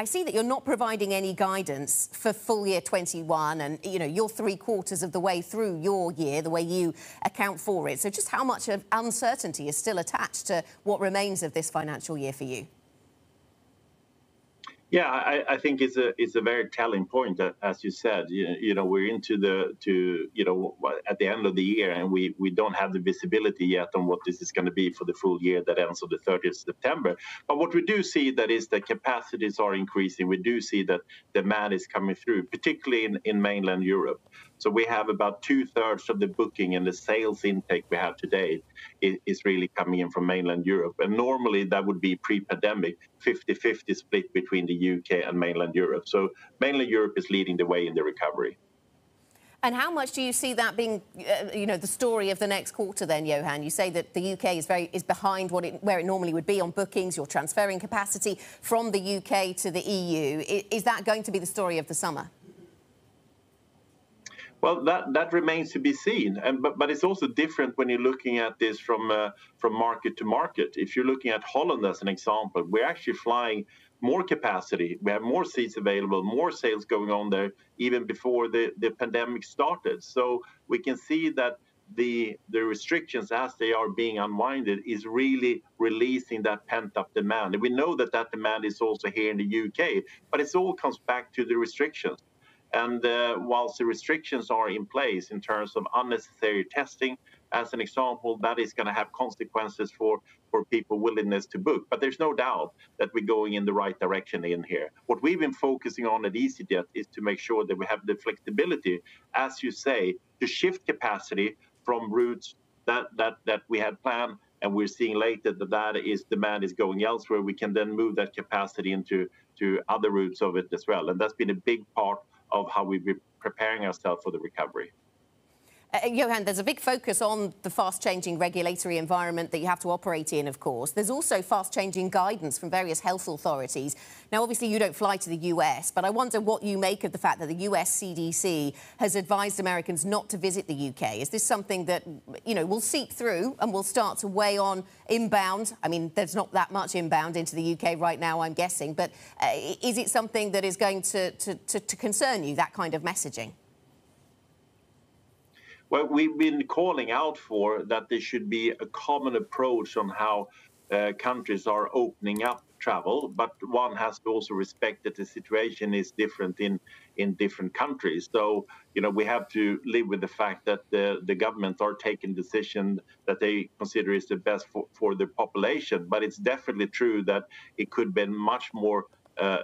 I see that you're not providing any guidance for full year 21 and, you know, you're three quarters of the way through your year, the way you account for it. So just how much of uncertainty is still attached to what remains of this financial year for you? Yeah, I, I, think it's a it's a very telling point as you said, you, you, know, we're into the to you know at the end of the year, and we we don't have the visibility yet on what this is going to be for the full year that ends on the 30th of September. But what we do see that is that capacities are increasing. We do see that demand is coming through, particularly in, in mainland Europe. So we have about two thirds of the booking and the sales intake we have today is, is really coming in from mainland Europe. And normally that would be pre-pandemic, 50-50 split between the UK and mainland Europe. So mainland Europe is leading the way in the recovery. And how much do you see that being, uh, you know, the story of the next quarter? Then, Johan, you say that the UK is very is behind what it, where it normally would be on bookings. You're transferring capacity from the UK to the EU. Is, is that going to be the story of the summer? Well, that that remains to be seen, and but but it's also different when you're looking at this from uh, from market to market. If you're looking at Holland as an example, we're actually flying more capacity. We have more seats available, more sales going on there even before the the pandemic started. So we can see that the the restrictions as they are being unwinded is really releasing that pent up demand. And we know that that demand is also here in the UK, but it all comes back to the restrictions. And uh, whilst the restrictions are in place in terms of unnecessary testing, as an example, that is going to have consequences for, for people' willingness to book. But there's no doubt that we're going in the right direction in here. What we've been focusing on at EasyJet is to make sure that we have the flexibility, as you say, to shift capacity from routes that, that, that we had planned and we're seeing later that that is demand is going elsewhere, we can then move that capacity into to other routes of it as well. And that's been a big part of how we've been preparing ourselves for the recovery. Uh, uh, Johan, there's a big focus on the fast-changing regulatory environment that you have to operate in, of course. There's also fast-changing guidance from various health authorities. Now, obviously, you don't fly to the US, but I wonder what you make of the fact that the US CDC has advised Americans not to visit the UK. Is this something that, you know, will seep through and will start to weigh on inbound? I mean, there's not that much inbound into the UK right now, I'm guessing, but uh, is it something that is going to, to, to, to concern you, that kind of messaging? Well, we've been calling out for that there should be a common approach on how uh, countries are opening up travel, but one has to also respect that the situation is different in in different countries. So, you know, we have to live with the fact that the, the governments are taking decision that they consider is the best for, for the population. But it's definitely true that it could be much more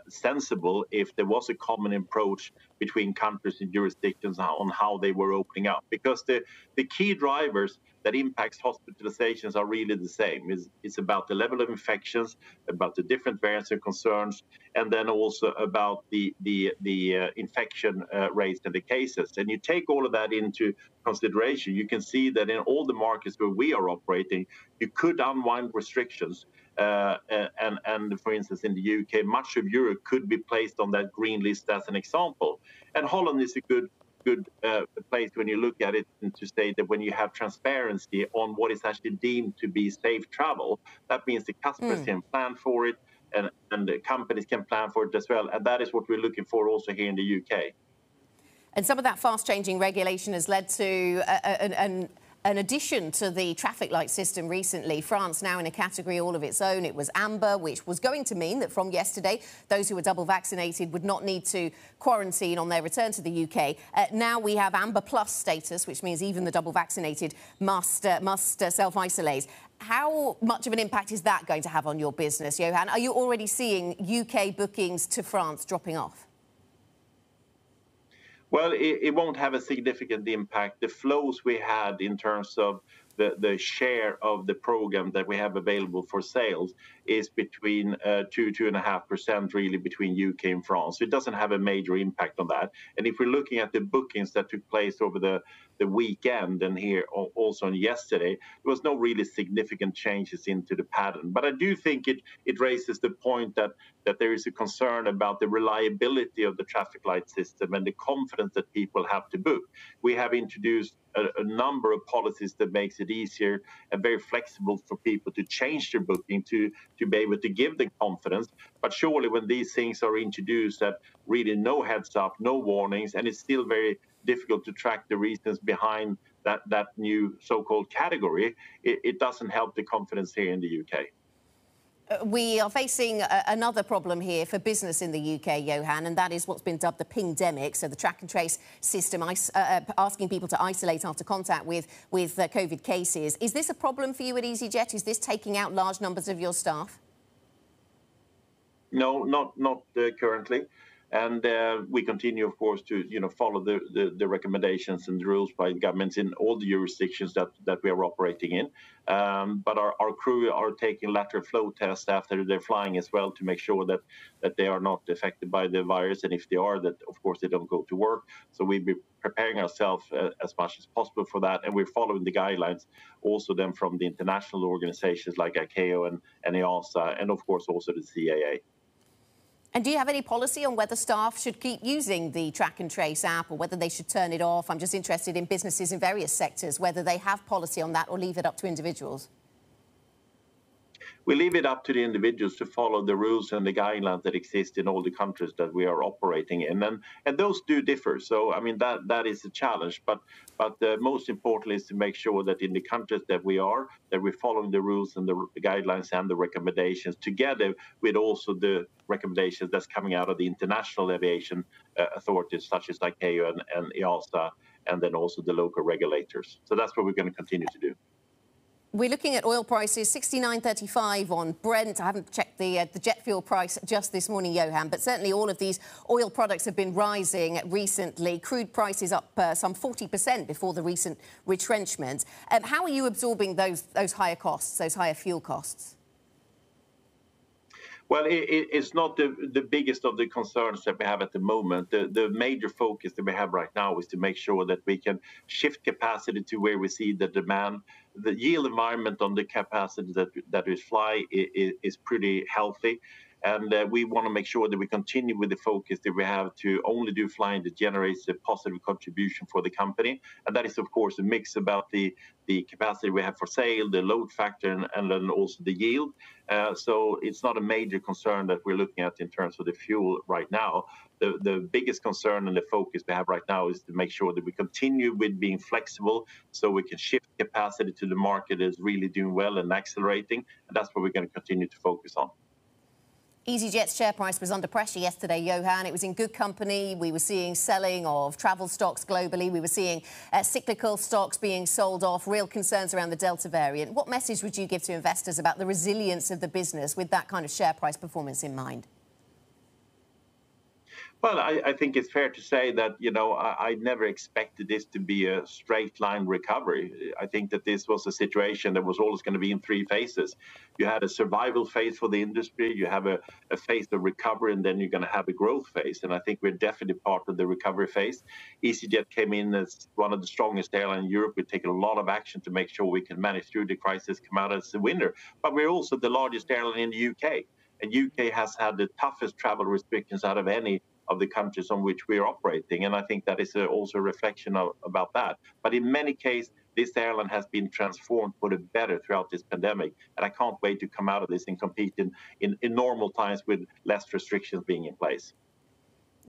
sensible if there was a common approach between countries and jurisdictions on how they were opening up. Because the, the key drivers that impacts hospitalizations are really the same. It's, it's about the level of infections, about the different variants and concerns, and then also about the the the uh, infection uh, rates and the cases. And you take all of that into consideration, you can see that in all the markets where we are operating, you could unwind restrictions uh, and, and for instance, in the UK, much of Europe could be placed on that green list as an example. And Holland is a good good uh, place when you look at it and to say that when you have transparency on what is actually deemed to be safe travel, that means the customers mm. can plan for it and, and the companies can plan for it as well. And that is what we're looking for also here in the UK. And some of that fast changing regulation has led to an, an addition to the traffic light system recently. France now in a category all of its own. It was amber, which was going to mean that from yesterday, those who were double vaccinated would not need to quarantine on their return to the UK. Uh, now we have amber plus status, which means even the double vaccinated must, uh, must uh, self isolate. How much of an impact is that going to have on your business, Johan? Are you already seeing UK bookings to France dropping off? Well, it, won't have a significant impact. The flows we had in terms of the, share of the program that we have available for sales is between uh, two two and a half percent really between UK and France. It doesn't have a major impact on that. And if we're looking at the bookings that took place over the weekend and here also on yesterday, there was no really significant changes into the pattern. But I do think it it raises the point that that there is a concern about the reliability of the traffic light system and the confidence that people have to book. We have introduced a, a number of policies that makes it easier and very flexible for people to change their booking to to be able to give the confidence. But surely, when these things are introduced, that really no heads up, no warnings, and it's still very difficult to track the reasons behind that that new so-called category, it, it doesn't help the confidence here in the UK. We are facing another problem here for business in the UK, Johan, and that is what's been dubbed the pingdemic. So the track and trace system, uh, uh, asking people to isolate after contact with, with uh, COVID cases. Is this a problem for you at EasyJet? Is this taking out large numbers of your staff? No, not, not uh, currently. And uh, we continue, of course, to you know follow the, recommendations and the rules by governments in all the jurisdictions that, we are operating in. Um, but our, crew are taking lateral flow tests after they're flying as well to make sure that, they are not affected by the virus. And if they are, that of course they don't go to work. So we be preparing ourselves uh, as much as possible for that. And we're following the guidelines also then from the international organizations like ICAO and, and EASA, and of course also the CAA. And do you have any policy on whether staff should keep using the track and trace app or whether they should turn it off? I'm just interested in businesses in various sectors, whether they have policy on that or leave it up to individuals we leave it up to the individuals to follow the rules and the guidelines that exist in all the countries that we are operating in, and and those do differ. So I mean that that is a challenge, but but uh, most important is to make sure that in the countries that we are, that we're following the rules and the, the guidelines and the recommendations together with also the recommendations that's coming out of the international aviation uh, authorities such as ICAO and, and EASA, and then also the local regulators. So that's what we're going to continue to do. We're looking at oil prices, 69.35 on Brent. I haven't checked the, uh, the jet fuel price just this morning, Johan, but certainly all of these oil products have been rising recently. Crude prices up uh, some 40% before the recent retrenchment. Um, how are you absorbing those, those higher costs, those higher fuel costs? Well, it, it's not the, the biggest of the concerns that we have at the moment. The, the major focus that we have right now is to make sure that we can shift capacity to where we see the demand. The yield environment on the capacity that, that we fly is pretty healthy. And uh, we want to make sure that we continue with the focus that we have to only do flying that generates a positive contribution for the company. And that is, of course, a mix about the, the capacity we have for sale, the load factor, and, and then also the yield. Uh, so it's not a major concern that we're looking at in terms of the fuel right now. The, the biggest concern and the focus we have right now is to make sure that we continue with being flexible so we can shift capacity to the market that is really doing well and accelerating. And that's what we're going to continue to focus on. EasyJet's share price was under pressure yesterday, Johan. It was in good company. We were seeing selling of travel stocks globally. We were seeing uh, cyclical stocks being sold off, real concerns around the Delta variant. What message would you give to investors about the resilience of the business with that kind of share price performance in mind? Well, I, I, think it's fair to say that you know I, I, never expected this to be a straight line recovery. I think that this was a situation that was always going to be in three phases. You had a survival phase for the industry, you have a, a phase of recovery, and then you're going to have a growth phase. And I think we're definitely part of the recovery phase. EasyJet came in as one of the strongest airlines in Europe. We've taken a lot of action to make sure we can manage through the crisis, come out as a winner. But we're also the largest airline in the UK. And UK has had the toughest travel restrictions out of any of the countries on which we are operating. And I think that is a, also a reflection of, about that. But in many cases, this airline has been transformed for the better throughout this pandemic. And I can't wait to come out of this and compete in, in, in normal times with less restrictions being in place.